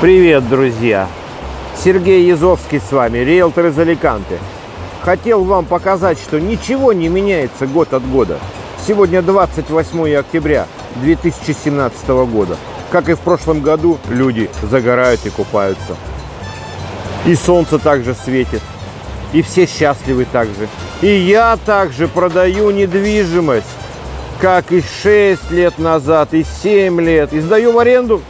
Привет, друзья! Сергей Язовский с вами, риэлтор из Аликанты. Хотел вам показать, что ничего не меняется год от года. Сегодня 28 октября 2017 года. Как и в прошлом году, люди загорают и купаются. И солнце также светит. И все счастливы также. И я также продаю недвижимость, как и 6 лет назад, и 7 лет. И сдаю в аренду